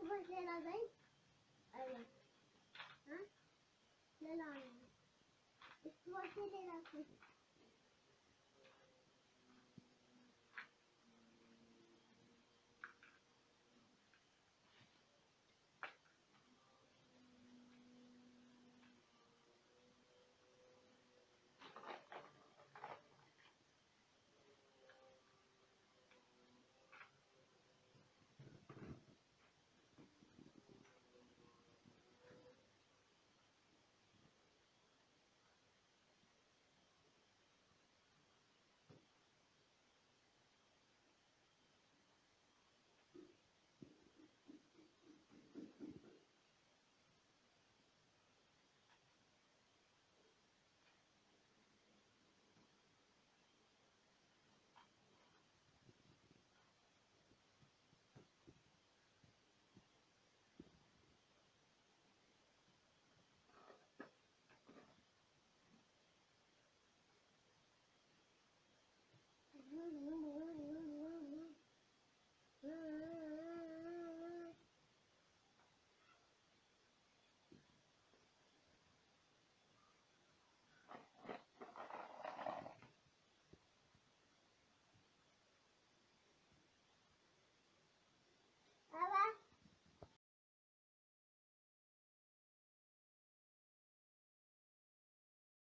Regarde la veille. Allez. Hein? Le lendemain. Et toi, c'est la veille. Mm-hmm.